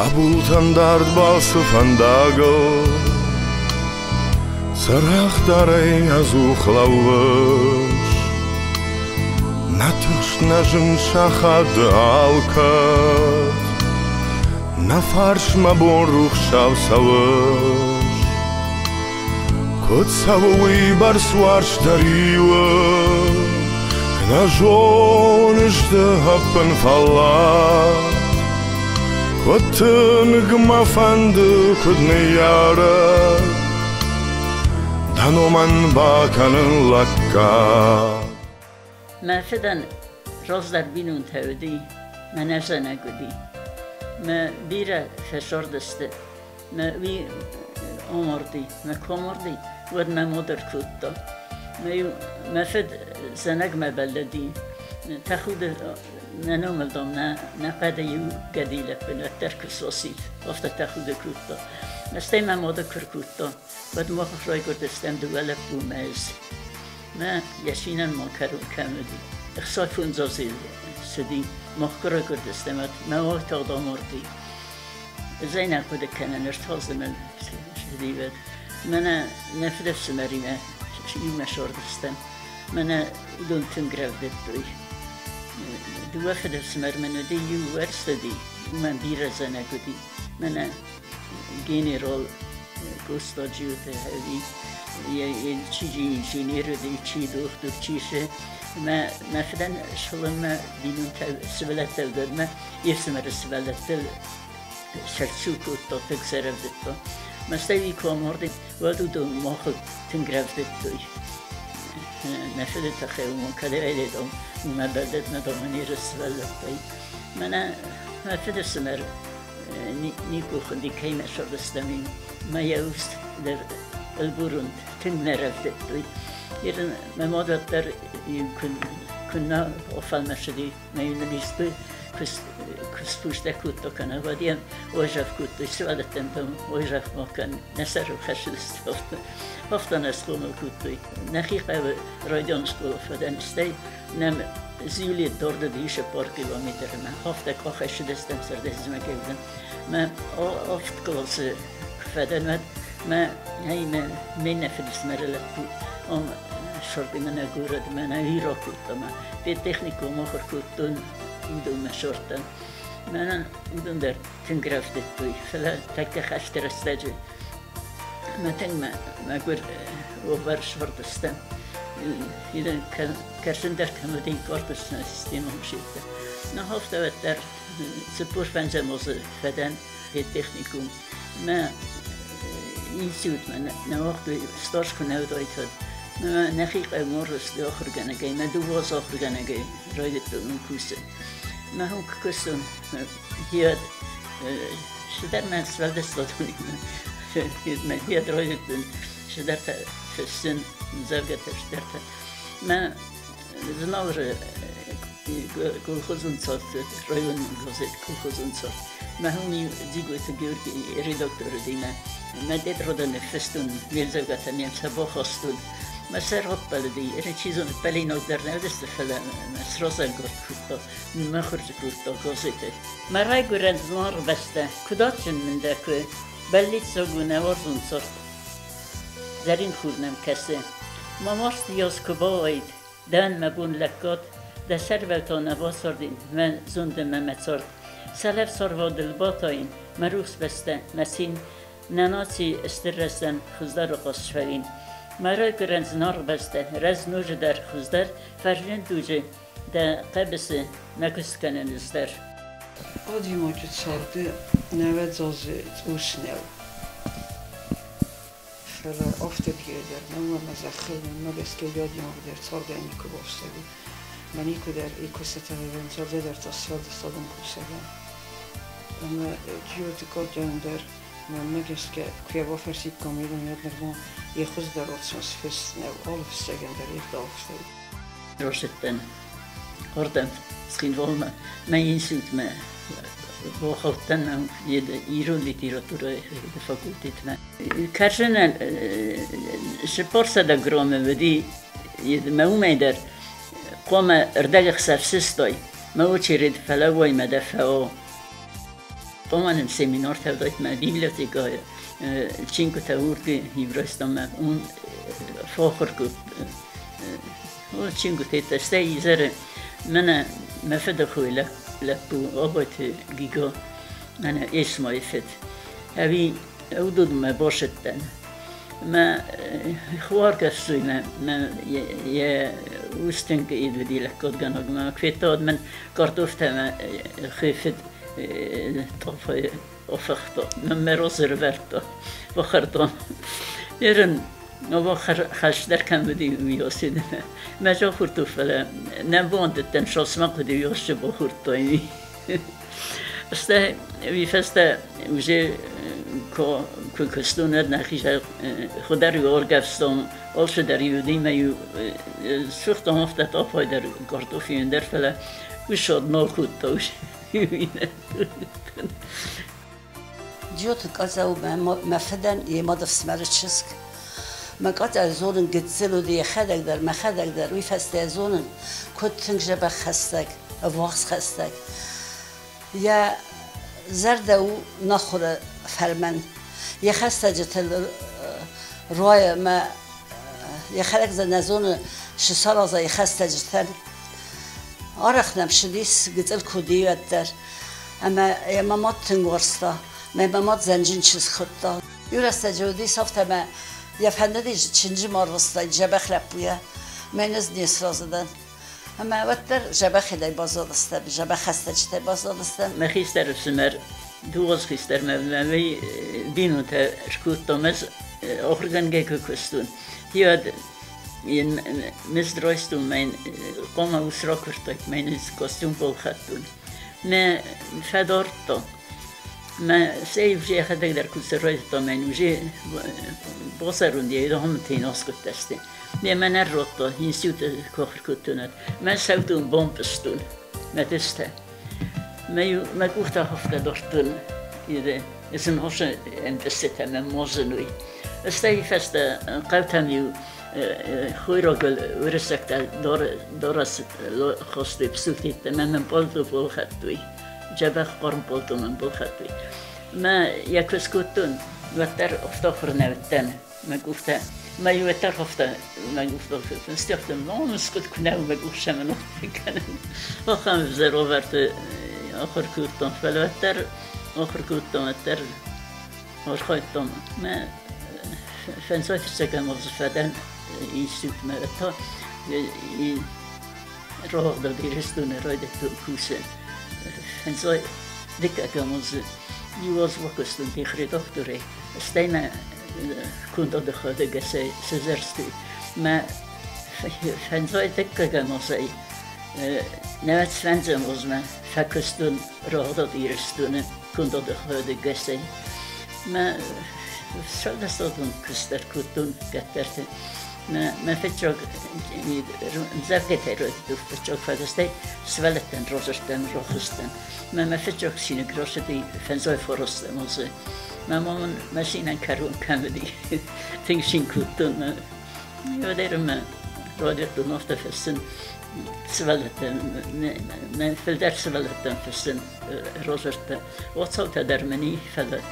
Kabultandaard balse van dagel Sarach darai azuch lauwers Natush najim shachad alkat Nafarsh mabon ruch shav savers Kot savoi bar swarsh Kotën gëma fandë këtë në jarë Danoman bakanën lakka Më fëdën rëzdër binun të ödi, më nëzën e gudi Më bire feshor dëstë, më vi omordi, më komordi Vër më modër kutto Më ju më fëdë belledi Të ne ne, ne pedeju gadile pune terku sosit, ofta tehu de kutta. Me stej me moda kurkutta, bad moha frojgur de stem du vele pumez. Me jesinen mon karun kemedi. Ich saj fun zazil, sedi, moh kurkur de stemet, me ohi tagda mordi. Zeynek bu de kenenir tazdım el, sedi ved. Mene nefret sümerime, yumeş ordistem. Mene udun tüm grevdet duy. duochas mar mena de dúharsaí man bíras anna gotí mena général gostaúta a bhí tidín sinnéad í tíúchtú tíise mechadan silamma bíú sveltelgurma ésa mar a sveltel sersúú tofiig serafditpa. Mas da í komórdi bhú dú mochad tun grefditúich. نەفرێت تەخێوم کە دەوێت لێتەوە ما بەدەت نەدەڵمەنی ڕسبە لە بڵی منە مەفر سمەر نیک و خوندی کەیمە شەبستەمین مە یەوست البورون تنرفت yerin memodetler kunna ofalmeşidi meyinli bizdi kız куспушта кутока на воде, ожав кутто, свалатен там, ожав макан, на сару хашистов, офтана скома кутто, на хихав райдон школа фаденстей, нам зюли дорда дише пар километр, мен хафта каха шидестем сардезиме келдим, мен офт класы фаденмет, мен хейме мене филисмерелеп ом шордимена гурад, мен ирак кутто, мен пе техникум ахар кутто, idą mes orta. Menan idą dar tingraftet tui. Fela taka hashtera stadži. Mateng ma, ma gur ovar švartastam. Idan karsin dar kanadin kortasna sistemam šilta. Na hofta vat dar цепур фанзамозы фадан техникум. Ма институт ма на вақт стаж кунавд айтад. نخیق امور است آخر گنگی من دو واز آخر گنگی رایت به اون کوسه من هم که کسون هیاد شدر من سوال دستاتونی من هیاد رایت به شدر تا سن زرگه تا شدر تا من زنال را kolxozun sartı, rayon gazet kolxozun sartı. Mahuni digoytu Georgi redaktoru deyme. Medet roda nefestun, velzavgata miyem sabah hastun. ميم سبا خستون مسر هات بلدی این چیزون بلی نقدر نودست فلا مسرازن گرد کتا مخرج کتا گازیته مرای گرند نار بسته کداتشن من ده که بلیت ساگو نوارزون سرد زرین خورنم کسه مامارس دیاز کبا آید دن مبون لکات ده سر ولتا نوا سردین من زند ممت سرد سلف سروا دلبات آین مروخس بسته مسین نناسی استرسن خزدار و Maroj rends norveste, rends nužidar huzdar, farjentuji, da kabisi nakuskanen ister. Odimo ću sardı, nevet zozu usnev. Fela ofte pjeder, ne ulema zahilni, mnoge skeli odimo gdje sorda i niko bostevi. Ma niko der, i ko se tebe vem, zelde der, to sve da sobom kusega. Ama, kjoti kodjan der, Magiska kväveavfall kom igång när jag skjutsade åtsmas festen av Alfstegen där efter Alfstegen. Rosetten, horten, skinvolna, men insut med во халтан еда ирон литература еда факултетна. Каршена шепорса да громе веди еда ме умейдер коме рдагах сарсистой ме очеред фалавой ме дафао اردق خسف سستوي ما وچرد فلوي مدفعو Tomanen seminar tevdait me biblioteca cinque urgi hivroistam me un fochergut o cinque teta stei isere mene me fede chuile leppu oboit gigo mene esma ifet. Hevi udud me bosetten. Me chvargastui me me je ustünk idvidilek kodganog me kvetad men kartofte me chifet طفي وفخت من روزر verto وخرطان ofaxta meros erverta vaxardan yerin vaxar xashlar kamudi yosid meja xurtu fele nem vandetten şosma kudi yoshi bu xurtayni işte vi feste uje ko ko kostuna naxija xudar yor gafstom olsa der yudim ayu suxtam oftat apoy der kartofin der fele u shod nol xutta ushi ومفدن يمضف سمر تشسك ما قطع زورن قتزلو دي خدك در ما خدك در وي فست كنت تنجب خستك افوخس خستك يا زردو نخور فرمن يا خسته جتل روي ما يا خلق زنزون شسال زي خسته جتل არახნამ შდის გიწელ ქუდიეთდər. Əmə e, əməmat tıngorsta, məməmat zəncin çiz xutta. Yürəsə cəudi saftəmə yəfəndə də çinci marvısta cəbəxləb buya. Məniz niyə sırasıdan. Əmə əvətlər cəbəx edəy bazad istə, cəbəx xəstə çitə bazad istə. Məxi istər üsümer, duğaz xistər məvməvi e, dinu tə şkuttamız, e, oxurgan gəykü kustun. Diyad, Én mis rajztul mein kamaus rakartak meines kosztumpolhattul. Me fedorta. Me szép zséhetek, er de kusz rajzta mein uzsé bosarund jé, de hamtén er oszkot teszti. De men errotta, én szűte kohorkuttunat. Men szautun um bompestun. Me tiszte. Me ju, me kuhta hafta dortun. Ide, ez en hosse en beszettem en mozenui. Ez tej feste, kautam ju, chuirogil uiriseachta doras chostí psútíte me an bolú bóchatúi, Jebach ormpolú an bóchatúi. Me ja coscúún tar oftochar neten me gúta me ju tar hofta me stocht an nóscut kunna me gú sem an ochchan ze roverte ochcharúton feltar ochcharúton tar orchaittom me fensáitse mo feden istut med ta i rohda diristune roidettu kuse. Hän sai dikkakamuz juos vakustun tihri tohtori. Steina kunta de gese sezersti. Mä hän sai dikkakamuz ei Näet Svensson hos mig fakustun rohda diristune kunta de gese. Mä Salvestodun kustar kutun gatterte. na, na fitro zafete fitro fagastei sveletten rosersten rochesten ma ma fitro sine grosse di fenzoi forosten onze ma mon ma sine karun kamedi ting sin kutun ja det är med radiot och ofta festen svälten men för där svälten festen eh, roserte och så där men i fället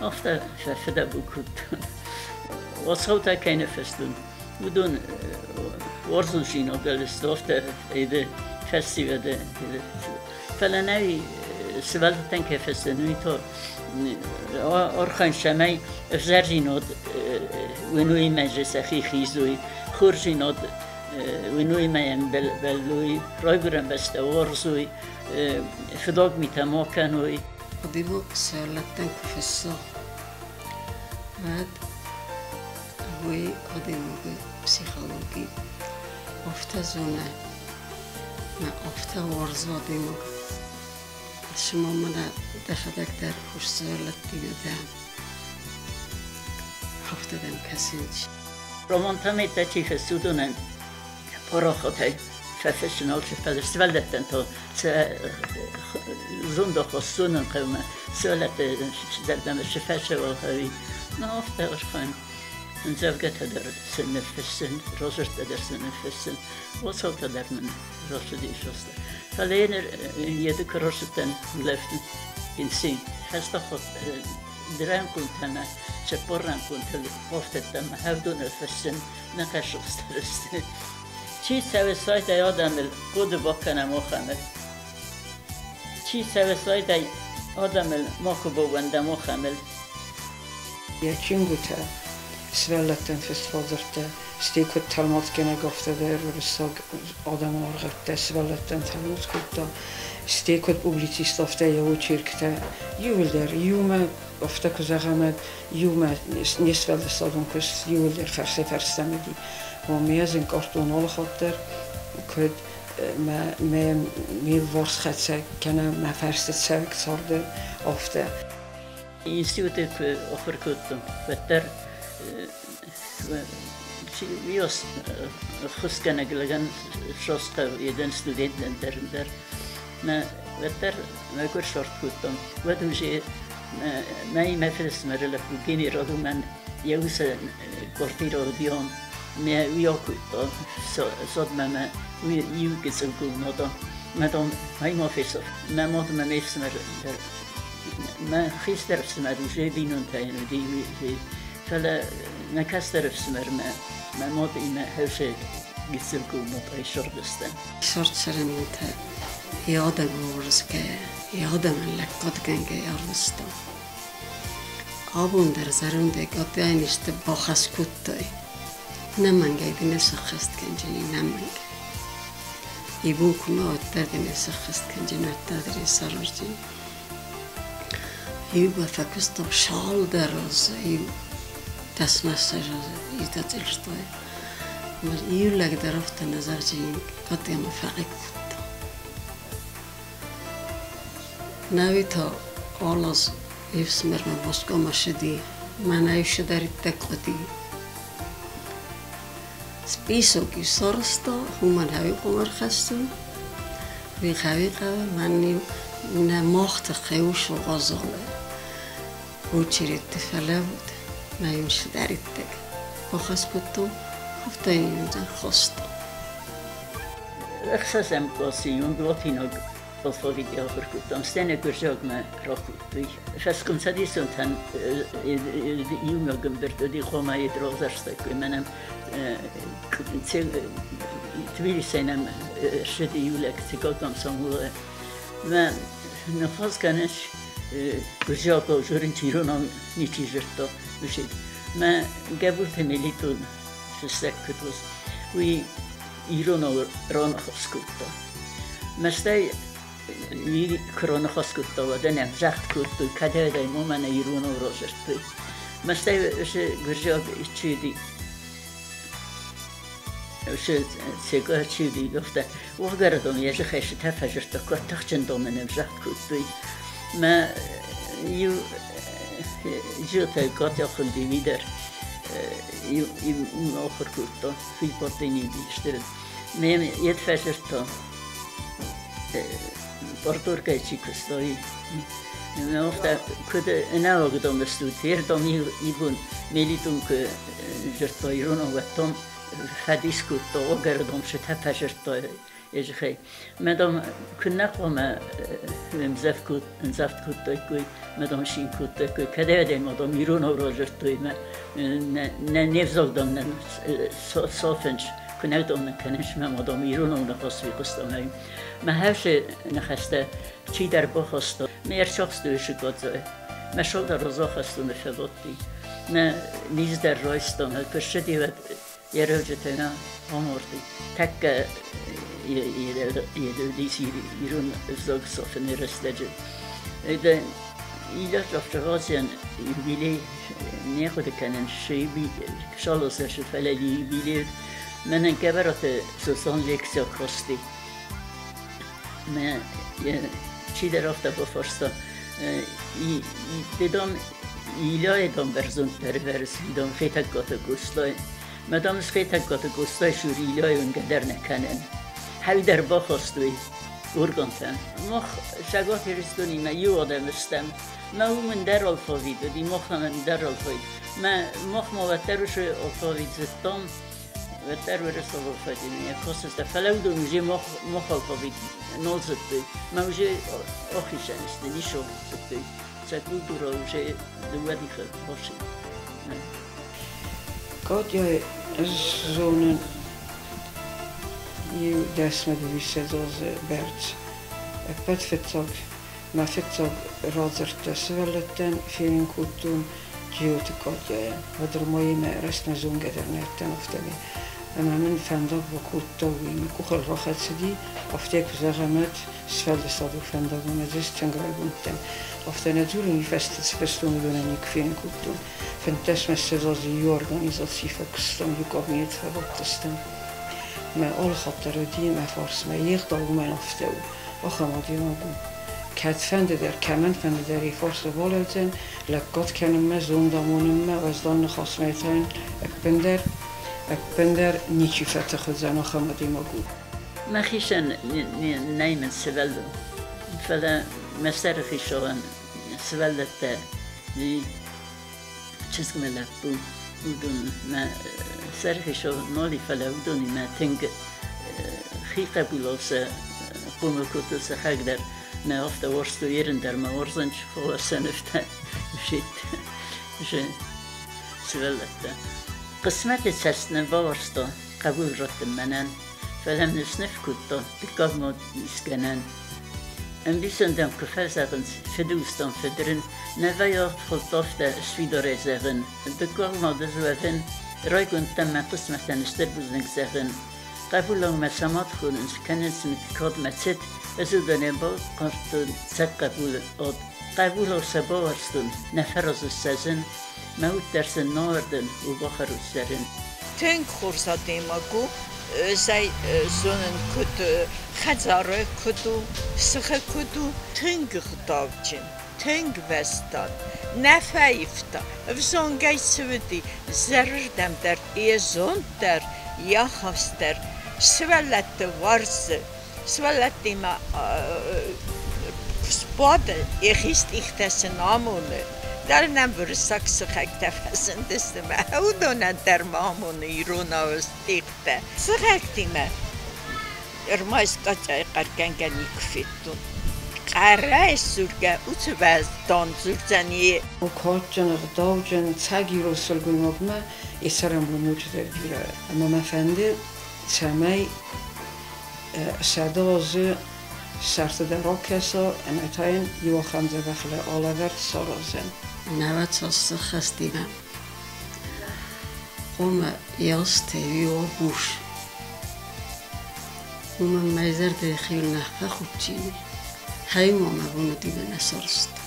ofta för det bokut och så där keine festen بدون worteltjin op eller stofter i det festiva. Det, det. فلا ناوي آه، سبالة تنكا فسنويتو أرخن آه، شمي أفزارجي آه، نود ونوي ما جسخي خيزوي خورجي نود ونوي ما بلوي رويبرن بس تورزوي فدوق ميتامو كانوي قديبو سالة فسو ماد كفستو بعد هوی آدموگی پسیخولوژی افتا زونه ما افتا ورز آدموگ شما من دخلک در خوشزالت دیدم هفته دم کسینچ Romantamet där till studunen på Rochotai professional festivaldetten to se zundo hosunen qawma sölet zaldan shifasha wa hawi no ofta warfan زوجته در سن فسن روزش در سن فسن و سوت در من روزش دیشست فلین یه کروشتن لفتن انسان هستا خود دران كنتنا شبوران كنت خفت الدم هفدون الفسن نقش استرست چی سوستای دا یادم قد بکن ما خمه چی سوستای دا آدم ما که بوند ما خمه یا چین گوته Svelletten försvadırdı. Stikut Talmud gene gaftada Russak adamı argatta. Svelletten Talmud kutta. Stikut publicistafta yahu çirkte. Yuvilder, yume ofta kuzahamed, yume nisvelde sadun kus, yuvilder ferse fersemedi. Ve meyazın kartun olahattır. Kud eh, me me mil varschetse kenne me verste sardı ofta. İnstitute okur kuttum. Vetter Jos huskana gilgan shosta jeden studenten der der na vetter na kur short kuttum vetum shi Mij me fes mer la fugini rodu man jeusa kortiro dion me uiokuto so sod me me uikis no do me don mai mo fes me mo me mes mer me gister smer je binun tain di di felle me kaster smer me me mo i me helse gitselkuno tai shordesten short serenite jada gorske jadamalla katkenke jarvesta. Avundar zarunde kateaniste bahas kuttoi. Nämänge idine sakhast kenjini nämänge. Ibun kuma ottadine sakhast kenjini ottadine sarorjini. Iba fakusto shal daroz i نويتها أولز يفسمر من بسكو مشدي ما نايش دار التقوتي سبيسو كي صرستا هما نهاوي قمر خستم. بيخاوي قوي ماني نموخت خيوش وغزل وچريت 나요 시다리 때 버커스부터 후퇴인자 호스토 Chcem prosím, glotinok podpoviť jeho vrchu. Tam stene gržok na roku. Šaskom sadi som tam jumogom, bertody choma je drozaš tako imenem. Tvili se nam šedi julek, cigotom som ule. Ma na foska neč gržoko žurin čirunom niči. Me gabute militun šestekkutus. Ui iruno ronahoskuutta. Mä sitä i korona hoskutto den är zacht kuttu kadeda i momana i runo rožertu. Ma šta je še gržog čudi še sega čudi dofta ugaradom je že heši ta fajrta ko tachchen domen em zacht kuttu. Ma ju jota got ja von die wieder i i offer kutto fi potini di stel. Men jet fajrta porturka chikustoi. Me ofta kude enao dom studier dom ibun melitum ke jerto irono vatom fadiskutto ogar dom sheta jerto és hely. mert kunnak ma vem zafkut zaftkut a medom shinkut toy kadede a iruno rojer toy me ne nevzogdom ne sofench hogy ne kanish me a iruno ne khosi khostam me me hashe ne khaste chi dar bo khosto mer shokhs tush gotzo me shodar rozo khasto ne shodotti ne niz der roiston köshedivet yerövjetena omordi tekke érődés, írón zagszafan eresztedző. De így csak az ilyen jubilé, nehogy kenen sébi, salozás felegi jubilé, menen keverat szószan lékszik hosti. Mert csiderafta pofosta, i tudom, illa edom verzun pervers, idom fétek katakusztaj, mert amsz fétek katakusztaj, sűr illa jön gedernek kenen. Haydar Bohostuy, Urgonten. Moch Shagofiristuni, Juodemisten, Naumen Derolfovid, i Mochanen Derolfovid. Men moch mo veterusy opovid z tom, veteru rysowofovid, nie kosy z feleudu, gdzie moch opovid, nolzyty, mam gdzie ochyszęsty, niszo zyty, za kulturą, że duedich poszli. Kodio żołnierz ju des med visse doze berts. Pet fetsog, ma fetsog rodzerte svelleten, filin kutun, gyűjt kodja, vadr moji me resna zungeder netten oftani. أنا من فندق وكوتا وكوخل روخات سدي أفتيك زغمت سفل صادو فندق ومدرس تنقرأ بنتم أفتنا دوري فست سفستون دون يكفين كوتو فنتس مسدوزي يورغانيزاتي فكستم يكوبنيت فبقتستم من اول خاطر در دیم افارس من یک داغو من افته و آخه ما دیم آگون کت فنده در کمند فنده در افارس و بالتن لگت کنم من زون دامانم من و از دان نخواست من افتن اپندر نیچی فتح خود آخه ما دیم آگون من خیشا نیم سوال دم فلا مستر خیشا سوال دم چیز کمه لفت بود udon ma Sergio Noli fala udon ma teng khiqa bulovsa bunu kutusa hagdar ma ofta vorstu yerindar ma orzan çufola sınıfta müşit je svelletta qismet etsasını bavarstu qabul rotdim manan falam nusnif kuttu bikovmo iskanan en wissen dem gefesserens verdoest an verdrun neéiert voltofte Schwiderreserven. De korma de zoeven ruikun tem met tus met en steboening zeggen. Kapulang met samat goens kennis met kot met zit is u den ebo kon zetkapoelen op. Kabulo se boerstoen ne ferros sezin, meout dersen noorden u wacherus serin. Ten kursa demago zij e, zo'n kutu, khazare kutu, sıxı kutu, tüng gıdavcın, tüng vestan, nəfəyifta, vizon gəy sividi, zərir dəmdər, ezon dər, yaxas dər, sivəllətti varzı, sivəllətti mə, e, e, kusbadı, exist ixtəsi namunu, Դարնան վրսակ սխակ տավասն դստմա, ու դոնան դարմամունը իրունավս տիղտը, սխակ տիմը, իրմայս կաճայ կարկանքան իկվիտտուն, Արայ սուրգա ուծվազ դոն զուրջանի Մոքորջն ղդավջն ցագի ռուսլ գույմոբնա իսարամ լմուջը բիրա Ամամ əfəndi çəməy sədazı şərtdə rokəsə əmətayın yuvaxancə vəxlə alavər sarazən nabadsoosaqasdina uma yoostaydi waa buush uma mayzarday khiyulna ha khubjini haymona buna dibana sorsta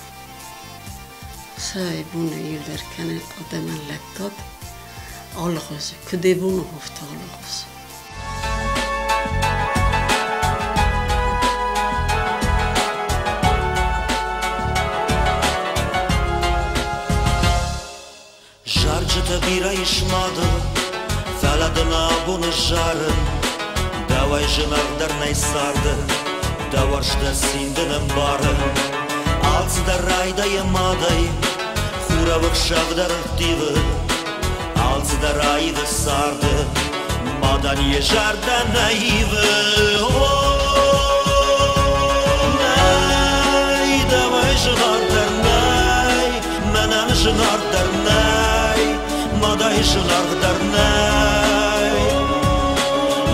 say buna yildarkane qadaman lagtod oloqoso kadebuna hufta oloqoso Задира и шмода, Саладына бұны жарын, Давай жынағдарнай сарды, Даваршда сендінің барын. Алсыдар айдайы мадай, Хуравық шағдар ұқтивы, Алсыдар айды сарды, Маданье жарда наивы. Най, давай жынағдарнай, Мәнән жынағдарнай, мадай жынағдар най.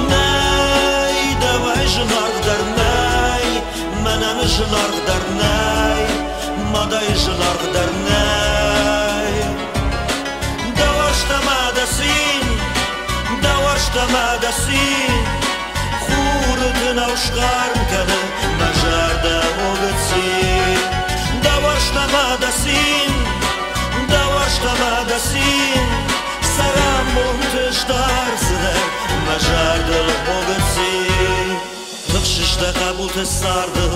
Най, давай жынағдар най, mənəm жынағдар най, мадай жынағдар най. Давашта мадасин, давашта мадасин, Хурдын аушқарын кәні, мәжәрді оғытсин. Давашта мадасин, давашta madasin, Сарам мұнтыштар сідер, мәжәрді оғытсин. Ғықшышта қабуты сарды,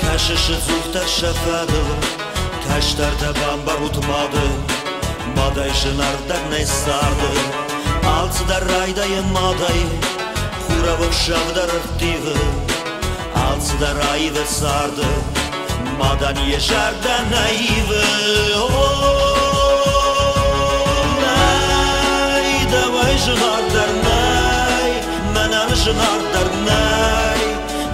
Кәшіші зұқтар шәфәді, Кәштәрді бамбар ұтмады, Мадай жынардар най сарды, Алцыдар райдайын мадай, Хуравық шавдар ыртығы, Алцыдар айвы сарды, Мадан ешарда наивы. Ай жығар дәрнай, мәнән жығар дәрнай,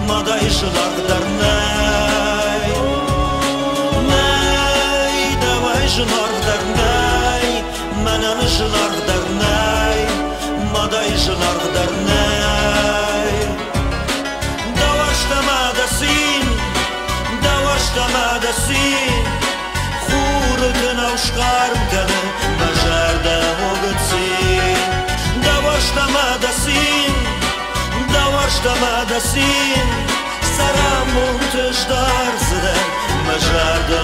мадай жығар дәрнай. Най, давай жығар дәрнай. Shtama dasin Sara mund të shtarë Së dhe më shartë